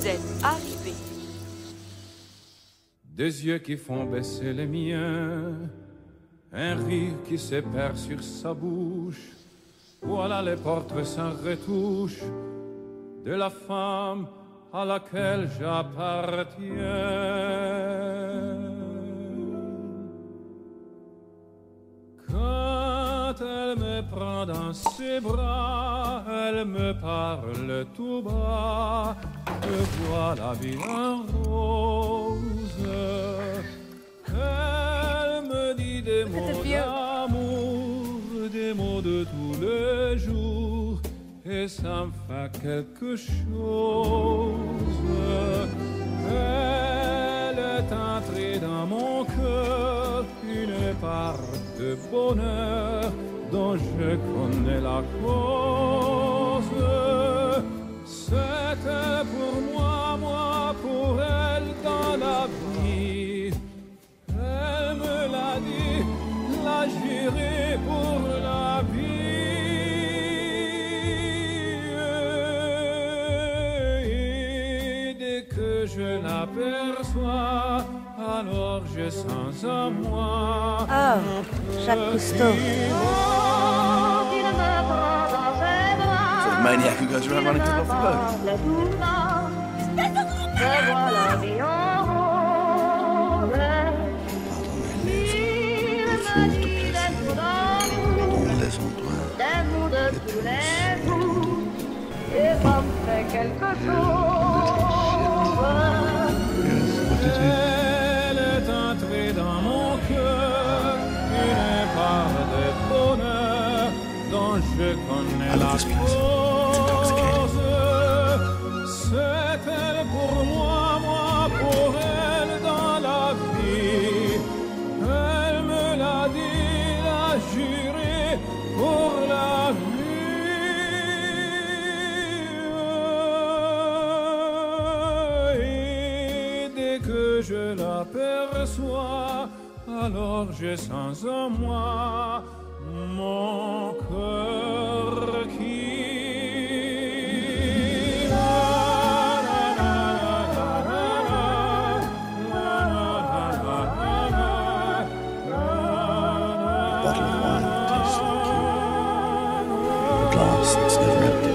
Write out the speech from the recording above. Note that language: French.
Vous. Des yeux qui font baisser les miens, un rire qui s'épare sur sa bouche. Voilà les portraits sans retouche de la femme à laquelle j'appartiens. Prend dans ses bras, elle me parle tout bas, je vois la vie en rose. Elle me dit des mots d'amour, des mots de tous les jours, et ça me fait quelque chose. Elle est entrée dans mon cœur, une part de bonheur dont je connais la cause. C'était pour moi, alors je sens en moi. Ah, Jacques Cousteau. Maniac who goes around running people off the boat. Dont je connais alors je sens en moi mon cœur qui. bottle of wine tastes like you. The glass that's